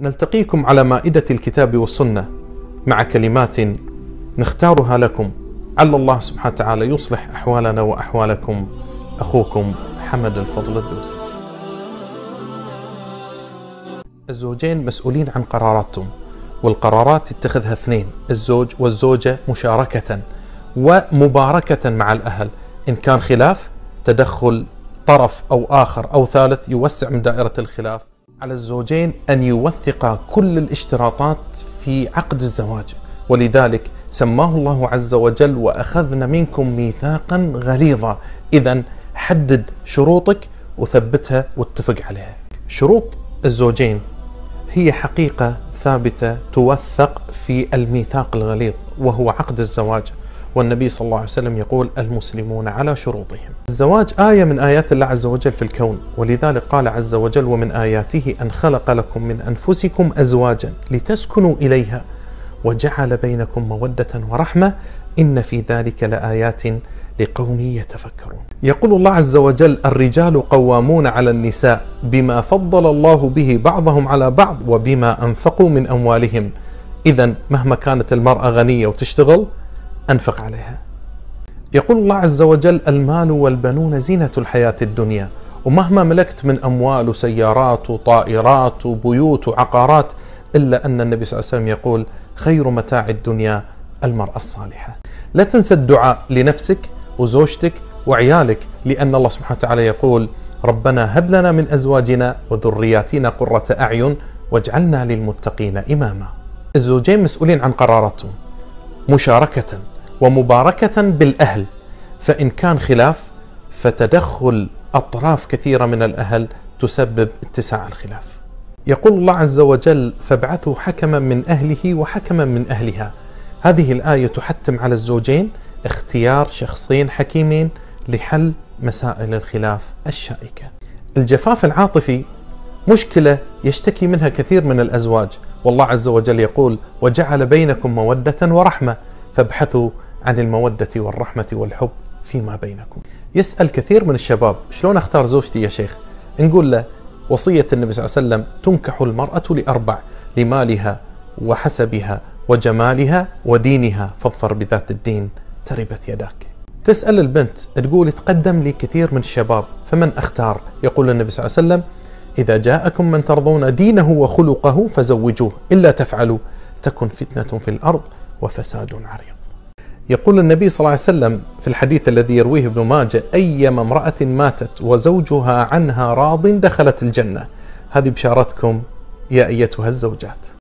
نلتقيكم على مائدة الكتاب والسنة مع كلمات نختارها لكم. عل الله سبحانه وتعالى يصلح أحوالنا وأحوالكم. أخوكم حمد الفضل الدوسي الزوجين مسؤولين عن قراراتهم والقرارات يتخذها اثنين الزوج والزوجة مشاركة ومباركة مع الأهل. إن كان خلاف تدخل طرف أو آخر أو ثالث يوسع من دائرة الخلاف. على الزوجين أن يوثقا كل الاشتراطات في عقد الزواج. ولذلك سماه الله عز وجل وأخذنا منكم ميثاقا غليظا. إذا حدد شروطك وثبتها واتفق عليها. شروط الزوجين هي حقيقة ثابتة توثق في الميثاق الغليظ وهو عقد الزواج. والنبي صلى الله عليه وسلم يقول المسلمون على شروطهم. الزواج آية من آيات الله عز وجل في الكون ولذلك قال عز وجل ومن آياته أن خلق لكم من أنفسكم أزواجا لتسكنوا إليها وجعل بينكم مودة ورحمة إن في ذلك لآيات لقوم يتفكرون. يقول الله عز وجل الرجال قوامون على النساء بما فضل الله به بعضهم على بعض وبما أنفقوا من أموالهم. إذا مهما كانت المرأة غنية وتشتغل أنفق عليها. يقول الله عز وجل المال والبنون زينة الحياة الدنيا ومهما ملكت من أموال وسيارات وطائرات وبيوت وعقارات إلا أن النبي صلى الله عليه وسلم يقول خير متاع الدنيا المرأة الصالحة. لا تنسى الدعاء لنفسك وزوجتك وعيالك لأن الله سبحانه وتعالى يقول ربنا هب لنا من أزواجنا وذرياتنا قرة أعين واجعلنا للمتقين إماما. الزوجين مسؤولين عن قراراتهم مشاركة ومباركة بالأهل فإن كان خلاف فتدخل أطراف كثيرة من الأهل تسبب اتساع الخلاف. يقول الله عز وجل فابعثوا حكما من أهله وحكما من أهلها. هذه الآية تحتم على الزوجين اختيار شخصين حكيمين لحل مسائل الخلاف الشائكة. الجفاف العاطفي مشكلة يشتكي منها كثير من الأزواج. والله عز وجل يقول وجعل بينكم مودة ورحمة فابحثوا عن المودة والرحمة والحب فيما بينكم. يسأل كثير من الشباب شلون أختار زوجتي يا شيخ؟ نقول له وصية النبي صلى الله عليه وسلم تنكح المرأة لأربع لمالها وحسبها وجمالها ودينها فاظفر بذات الدين تربت يداك. تسأل البنت تقول تقدم لي كثير من الشباب فمن أختار؟ يقول النبي صلى الله عليه وسلم إذا جاءكم من ترضون دينه وخلقه فزوجوه إلا تفعلوا تكن فتنة في الأرض وفساد عريض. يقول النبي صلى الله عليه وسلم في الحديث الذي يرويه ابن ماجه أيما امرأة ماتت وزوجها عنها راض دخلت الجنة. هذه بشارتكم يا أيتها الزوجات.